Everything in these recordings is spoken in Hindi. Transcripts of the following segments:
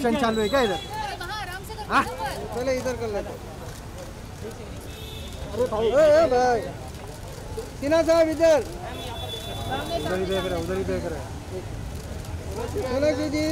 रिसेप्शन चालू है क्या इधर पहले इधर कर लेते. अरे भाई ए भाई. सिन्हा साहब इधर उधर ही देख रहे उधर ही देख रहे जी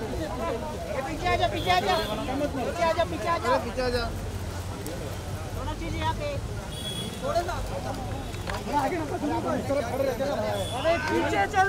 पीछे आ जा पीछे आ जा पीछे आ जा पीछे आ जा पीछे आ जा दोनों चीज़ यहाँ पे अरे पीछे चल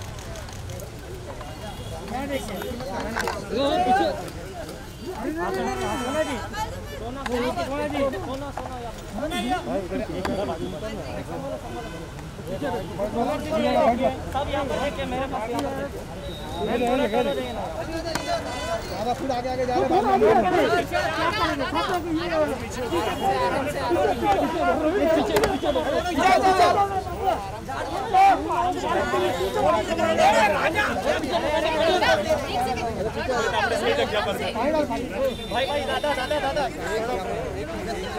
सब यहाँ पे मेरे पास ज़्यादा फुट आगे आगे जा रहे हैं भाई भाई दादा दादा दादा।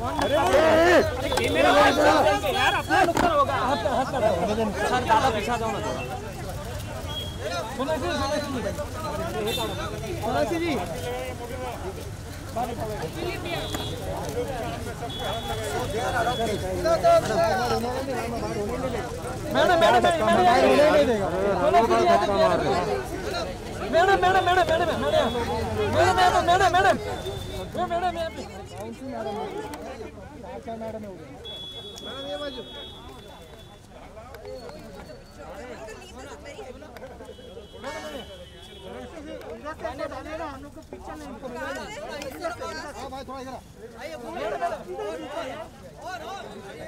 यार अपना नुकसान होगा सर दादा पीछा जाओ ना सोनाक्षी जी मैडम मैडम वो मैडम पे कौन सी मैडम है मैडम मैडम ये बाजू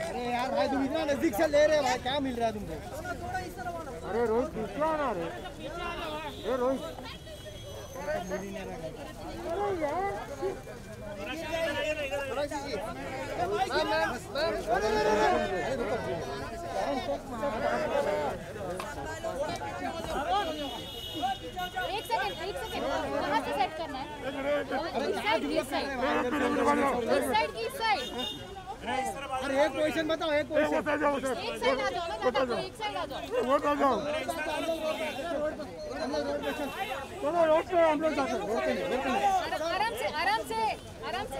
अरे यार भाई तुम इतना नज़दीक से ले रहे हो भाई क्या मिल रहा है तुमको अरे रोहित पीछे आना अरे रोहित एक सेकंड एक सेकंड। कहाँ से सेट करना है? इस साइड की साइड इस साइड की साइड अरे एक क्वेश्चन बताओ एक क्वेश्चन बता जाओ एक साइड आ जाओ बता जाओ एक साइड आ जाओ वोट आ जाओ। चलो रोड पे हम लोग जाते हैं आराम से आराम से आराम से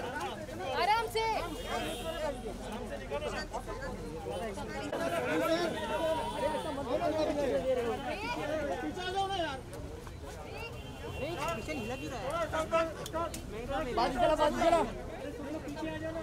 आराम से। पीछे आ जाओ ना यार पीछे हिला क्यों रहा है बाजू चला बाजू चला। पीछे आ जाना।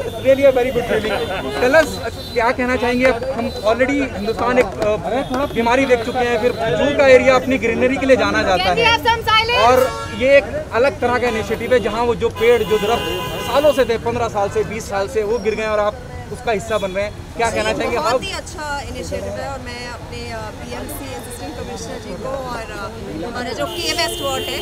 A very good feeling. Tell us क्या कहना चाहेंगे? हम ऑलरेडी हिंदुस्तान एक बीमारी देख चुके हैं फिर जू का एरिया अपनी ग्रीनरी के लिए जाना जाता है? और ये एक अलग तरह का इनिशिएटिव है जहाँ वो जो पेड़ जो दरख्त सालों से थे पंद्रह साल से बीस साल से वो गिर गए और आप उसका हिस्सा बन रहे हैं। क्या कहना चाहेंगे? बहुत ही अच्छा इनिशिएटिव है और मैं अपने पीएमसी कमिश्नर जी को और हमारे जो के वेस्ट वार्ड है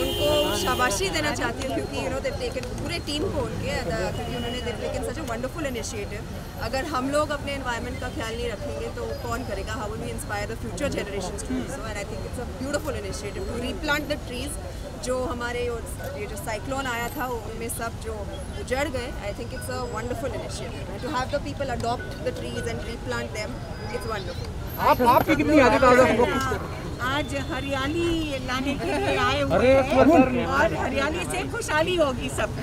उनको शाबाशी देना चाहती हूँ क्योंकि यू नो दे टेकन पूरे टीम को उनके क्योंकि उन्होंने they taken such a wonderful initiative अगर हम लोग अपने एनवायरनमेंट का ख्याल नहीं रखेंगे तो कौन करेगा? How we inspire the future do so and I think it's a beautiful initiative to replant the trees जो हमारे ये जो साइक्लोन आया था उनमें सब जो उजड़ गए I think it's a wonderful initiative to have the people adopt the trees and replant them it's wonderful आप आपकी कितनी आदत आज हरियाली लाने के लिए आए हुए हैं और हरियाली से खुशहाली होगी सब।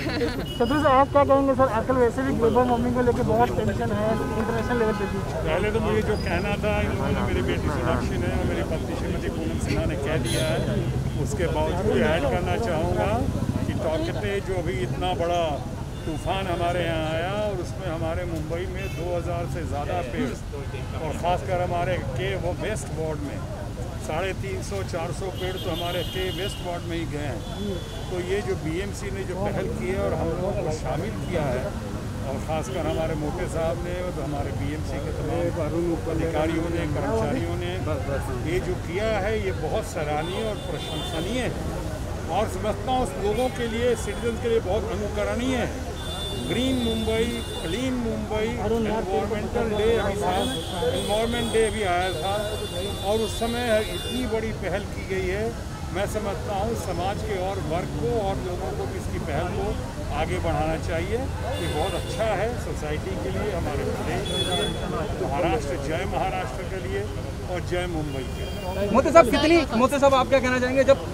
सदर से आप क्या कहेंगे सर? आजकल वैसे भी ग्लोबल वार्मिंग को लेकर बहुत टेंशन है इंटरनेशनल लेवल पे भी। पहले तो मुझे जो कहना था इन लोगों ने मेरी बेटी सोनाक्षी ने और मेरी पत्नी श्रीमती पूनम सिन्हा ने कह दिया है। उसके बावजूद ऐड करना चाहूँगा कि टॉकेटे जो अभी इतना बड़ा तूफ़ान हमारे यहाँ आया और उसमें हमारे मुंबई में 2000 से ज़्यादा पेड़ और ख़ासकर हमारे के वो वेस्ट वार्ड में। साढ़े तीन सौ चार सौ पेड़ तो हमारे के वेस्ट वार्ड में ही गए हैं। तो ये जो बीएमसी ने जो पहल की है और हम लोगों को शामिल किया है और ख़ासकर हमारे मोटे साहब ने और हमारे बीएमसी के तमाम अधिकारियों ने कर्मचारियों ने ये जो किया है ये बहुत सराहनीय और प्रशंसनीय है। और समझता हूँ उस लोगों के लिए सिटीजन के लिए बहुत अनुकरणीय है। Green Mumbai clean Mumbai environmental day अभी था इन्वायरमेंट डे भी आया था। और उस समय इतनी बड़ी पहल की गई है। मैं समझता हूँ समाज के और वर्ग को और लोगों को भी इसकी पहल को आगे बढ़ाना चाहिए। ये बहुत अच्छा है सोसाइटी के लिए हमारे प्रदेश के लिए महाराष्ट्र जय महाराष्ट्र के लिए और जय मुंबई के लिए। मोती साहब कितनी मोती साहब आप क्या कहना चाहेंगे? जब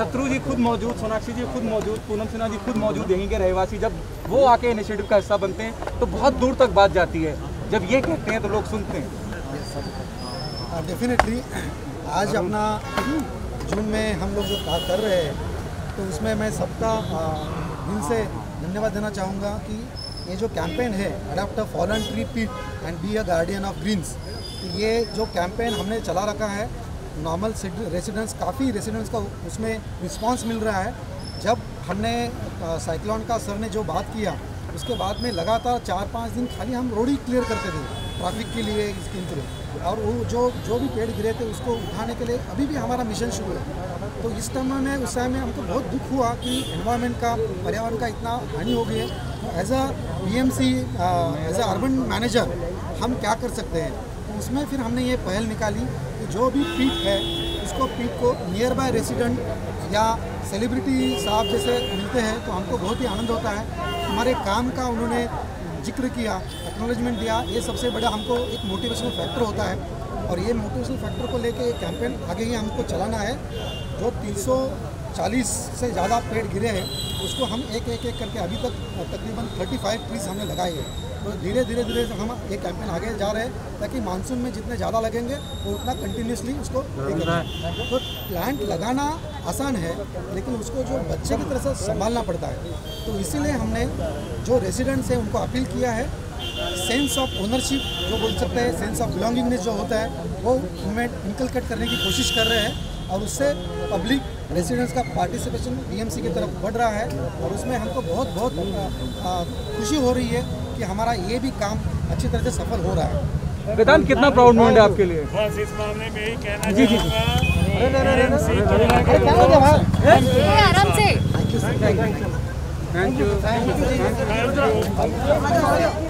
शत्रु जी खुद मौजूद, सोनाक्षी जी खुद मौजूद, पूनम सिन्हा जी खुद मौजूद यहीं के रहवासी, जब वो आके इनिशिएटिव का हिस्सा बनते हैं तो बहुत दूर तक बात जाती है। जब ये कहते हैं तो लोग सुनते हैं। डेफिनेटली आज अपना जून में हम लोग जो बात कर रहे हैं तो उसमें मैं सबका दिल से धन्यवाद देना चाहूँगा कि ये जो कैंपेन है adopt fallen tree pit and be a guardian of greens ये जो कैंपेन हमने चला रखा है नॉर्मल रेसिडेंट्स काफ़ी रेसिडेंट्स का उसमें रिस्पांस मिल रहा है। जब हमने साइक्लोन का सर ने जो बात किया, उसके बाद में लगातार चार पाँच दिन खाली हम रोड ही क्लियर करते थे ट्रैफ़िक के लिए इसके लिए। और वो जो जो भी पेड़ गिरे थे, उसको उठाने के लिए अभी भी हमारा मिशन शुरू है। तो इस टाइम में, उस टाइम में हमको बहुत दुख हुआ कि एनवायरनमेंट का, पर्यावरण का इतना हानि हो गई है। तो as a B M C as a urban manager हम क्या कर सकते हैं? तो उसमें फिर हमने ये पहल निकाली। कि जो भी पीक है, उसको पीक को नियर बाय रेसिडेंट या सेलिब्रिटी साहब जैसे मिलते हैं तो हमको बहुत ही आनंद होता है। हमारे काम का उन्होंने ज़िक्र किया एक्नोलेजमेंट दिया, ये सबसे बड़ा हमको एक मोटिवेशनल फैक्टर होता है। और ये मोटिवेशनल फैक्टर को लेके ये कैंपेन आगे ही हमको चलाना है, जो 340 से ज़्यादा पेड़ गिरे हैं उसको हम एक एक एक करके अभी तक तकरीबन 35 ट्रीज हमने लगाए हैं। तो धीरे धीरे धीरे हम ये कैंपेन आगे जा रहे हैं ताकि मानसून में जितने ज़्यादा लगेंगे वो उतना कंटिन्यूसली उसको तो प्लांट लगाना आसान है लेकिन उसको जो बच्चे की तरह से संभालना पड़ता है। तो इसीलिए हमने जो रेजिडेंट्स हैं उनको अपील किया है। सेंस ऑफ़ ओनरशिप जो बोल सकते हैं सेंस ऑफ़ बिलोंगिंगनेस जो होता है वो उनमें इनकलकेट करने की कोशिश कर रहे हैं और उससे पब्लिक रेसिडेंट्स का पार्टिसिपेशन बीएमसी की तरफ़ बढ़ रहा है और उसमें हमको बहुत बहुत खुशी हो रही है कि हमारा ये भी काम अच्छी तरह से सफल हो रहा है। वेदांत कितना प्राउड मोमेंट है आपके लिए? बस इस मामले में यही कहना जी, जी, जी। चाहूँगा BMC दुनिया के क्या हो गया भाई? ये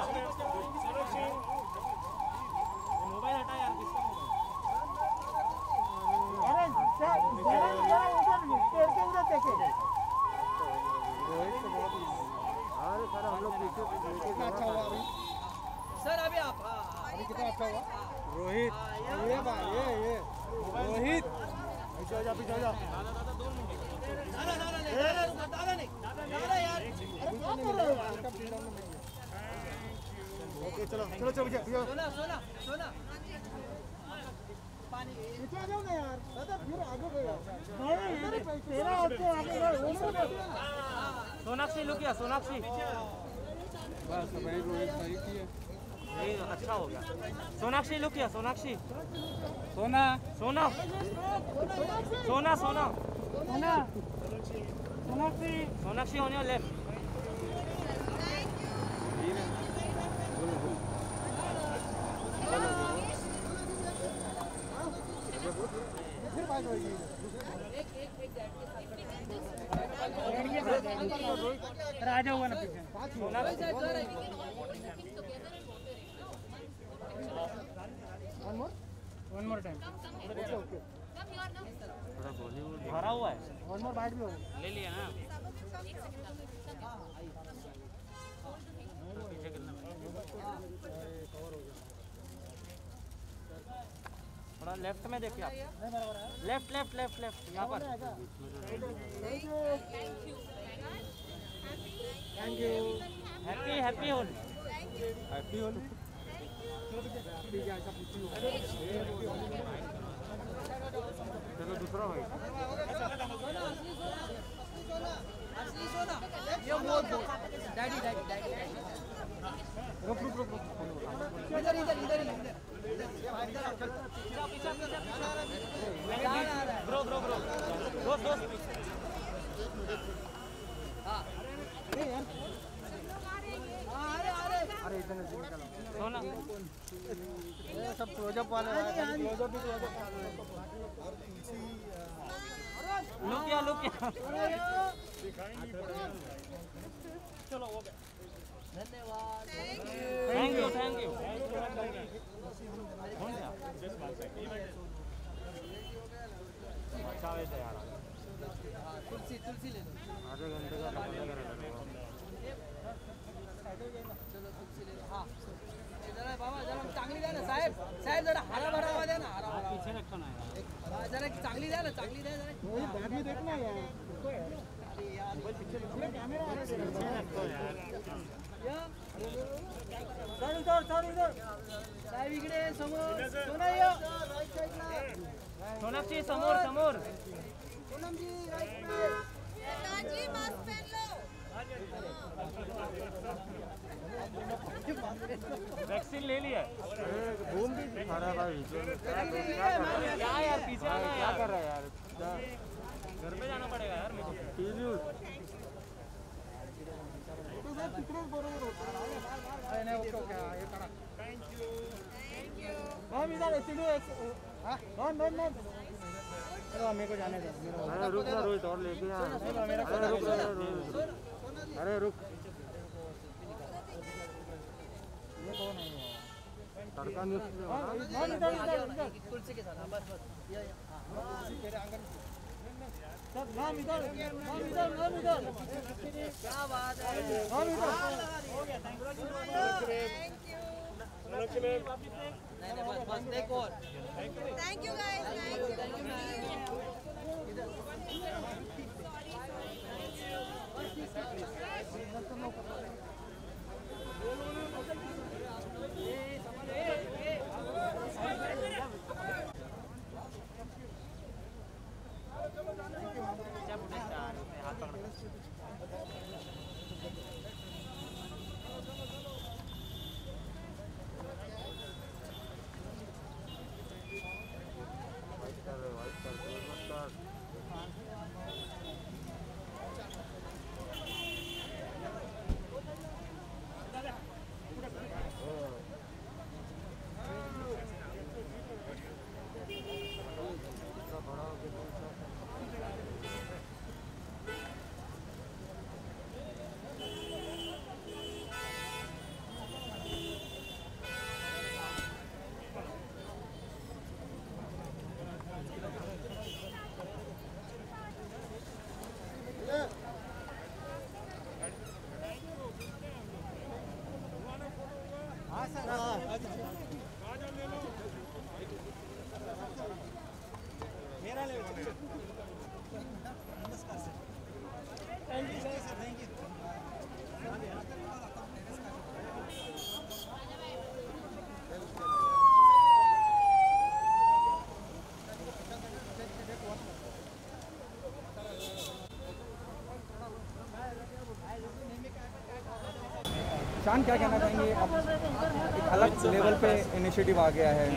आराम से थैंक यू अभी कितना अच्छा हुआ रोहित ये भाई ये ये रोहित पीछे हो जा पीछे हो जा चलो चलो चलो भैया सोना सोना सोना। पीछे आ जाओ ना यार दादा फिर आगे गए नहीं तेरा और आगे गए सोनाक्षी लुक किया सोनाक्षी। बस भाई रोहित भाई की है ये अच्छा हो गया। सोनाक्षी लुक किया सोनाक्षी। सोना। Sona. Sona Sona. Sona. Sonakshi. Sonakshi on your left. आ जाऊँगा ना पीछे। One more one more time भरा हुआ है। वन मोर बाइट भी ले लिया ना थोड़ा लेफ़्ट में देखिए आप। लेफ़्ट लेफ़्ट लेफ़्ट लेफ़्ट यहाँ पर। Thank you happy happy Holi happy Holi है चलो दूसरा भाई। डैडी डैडी डैडी रुक रुक रुक रुक। इधर इधर इधर इधर। ब्रो ब्रो ब्रो दोस्त दोस्त अरे इतने से निकल सोना ये सब क्लोजअप वाले क्लोजअप भी क्लोजअप लुक किया लुक किया थैंक यू थैंक यू कौन सा अच्छा वैसे यार। तुलसी तुलसी ले लो आधे घंटे का लगा चलो तुलसी ले लो हाँ। जरा बाबा जरा चांगली द्या ना साहेब साहेब जरा हरा भरा द्या ना हरा भरा पीछे रखो ना जरा चांगली द्या ना चांगली द्या जरा वही में देखना यार। कैमरा आ रहा है सर इधर सर इधर साहेब इकडे समोर सोना ये सोनाक्षी समोर समोर. नेताजी मास्क पहन लो वैक्सीन ले लिया. घूम भी खा भाई क्या यार पीछे आना क्या कर रहा है यार. घर पे जाना पड़ेगा यार मेरे को. टीवी तिकडेच बरोबर होतं नाही नाही ओके ओके हा, हे करा थैंक यू मैम इधर हाँ मैम चलो मेरे को जाने दो। अरे रुक ना रोहित और लेके आ। अरे रुक अरे रुक अरे रुक। ये कौन है तड़का न्यूज़ हाँ, तुलसी के साथ बस बस। सर मैम इधर मैम इधर मैम इधर। क्या बात है। मैम इधर। हो गया थैंक यू नहीं नहीं बस बस देखो thank you guys thank you Shaan क्या कहना चाहेंगे? अब एक अलग लेवल पे इनिशिएटिव आ गया है।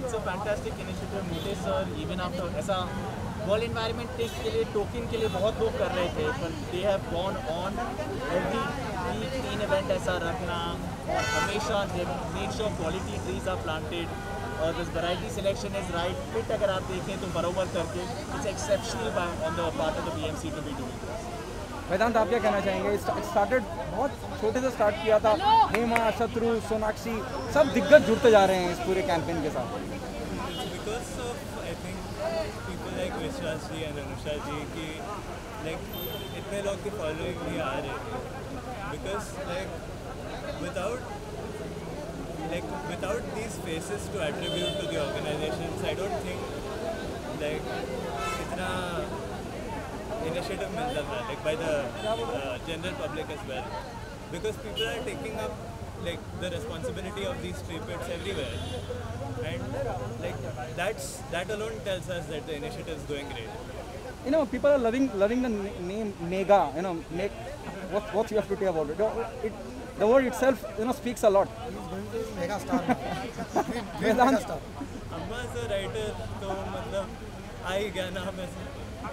इट्स अ फैंटास्टिक इनिशिएटिव मुझे सर इवन आफ्टर ऐसा वर्ल्ड एनवायरनमेंट डे के लिए टोकन के लिए बहुत लोग कर रहे थे पर they have gone on every तीन इवेंट ऐसा रखना और हमेशा make sure quality trees are planted और this variety selection is right fit अगर आप देखें तो बरोबर करके it's exceptional on the part of the BMC to be doing Vedant, आप क्या कहना चाहेंगे? स्टार्टेड बहुत छोटे से स्टार्ट किया था। हेमा, शत्रु, सोनाक्षी, सब दिग्गज जुड़ते जा रहे हैं इस पूरे कैंपेन के साथ। विश्वास जी एंड अनुषा जी की लाइक इतने लोग की फॉलोइंग भी आ रहे because like without like without these faces to the organisation like इतना initiative मिलता था like by the uh, general public as well because people are taking up like the responsibility of these tree pits everywhere and like that's that alone tells us that the initiative is going great you know people are loving loving the na- name mega you know make what what you have to say about it, it the word itself you know speaks a lot He's going to be mega star now. Great, great Vedant. mega star. अम्मा से राइटर तो मतलब आ ही गया नाम ऐसे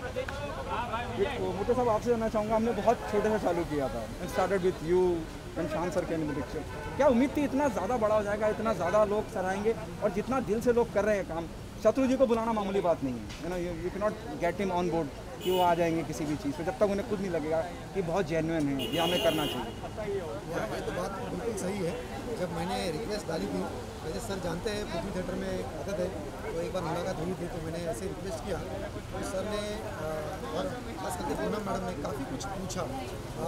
मोटे साहब, आपसे जानना चाहूँगा, हमने बहुत छोटे से चालू किया था। Started with you and Shaan sir के पिक्चर क्या उम्मीद थी इतना ज़्यादा बड़ा हो जाएगा, इतना ज़्यादा लोग सराहेंगे और जितना दिल से लोग कर रहे हैं काम, शत्रु जी को बुलाना मामूली बात नहीं है। You know you can not get him on board कि वो आ जाएँगे किसी भी चीज़ पर जब तक उन्हें खुद नहीं लगेगा कि बहुत जेन्युइन है, ये हमें करना चाहिए। तो बात बिल्कुल सही है। जब मैंने रिक्वेस्ट डाली थी वैसे सर जानते हैं पृथ्वी थिएटर में आते है तो एक बार मुलाकात हुई थी तो मैंने ऐसे रिक्वेस्ट किया। तो सर ने और खास करके पूनम मैडम ने काफ़ी कुछ पूछा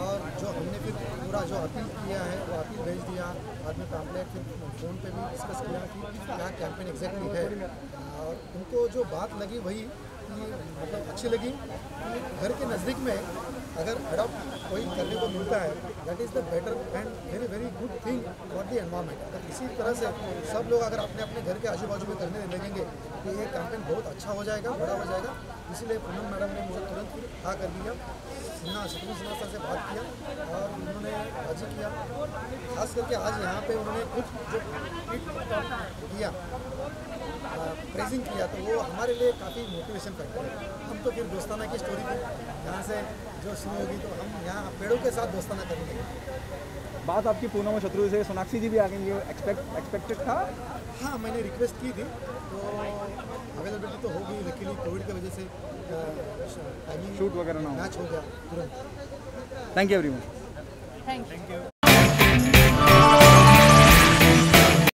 और जो हमने फिर पूरा जो अपील किया है, वो अपील भेज दिया। बाद में पैम्पलेट फिर फ़ोन पे भी डिस्कस किया कि क्या कैंपेन एग्जैक्टली है। और उनको जो बात लगी वही मतलब अच्छी लगी कि घर के नज़दीक में अगर अडॉप्ट कोई करने को मिलता है that is the better and very very good thing for the environment अगर इसी तरह से सब लोग अगर अपने अपने घर के आजू बाजू में करने लगेंगे तो ये कैंपेन बहुत अच्छा हो जाएगा, बड़ा हो जाएगा। इसीलिए पूनम मैडम ने मुझे तुरंत हाँ कर दिया सिन्हा शत्रु सिन्हा सर से बात किया और उन्होंने राज़ी किया। खास करके आज यहाँ पे उन्होंने कुछ जो किया प्रेजिंग किया तो वो हमारे लिए काफ़ी मोटिवेशन फैक्टर है। हम तो फिर दोस्ताना की स्टोरी थी यहाँ से जो शुरू होगी तो हम यहाँ पेड़ों के साथ दोस्ताना करेंगे। बात आपकी पूनम शत्रु से सोनाक्षी जी भी आ गई एक्सपेक्ट एक्सपेक्टेड था? हाँ मैंने रिक्वेस्ट की थी तो अवेलेबिलिटी तो होगी लेकिन कोविड की वजह से शूट वगैरह ना मैच हो गया तुरंत। Thank you every much thank you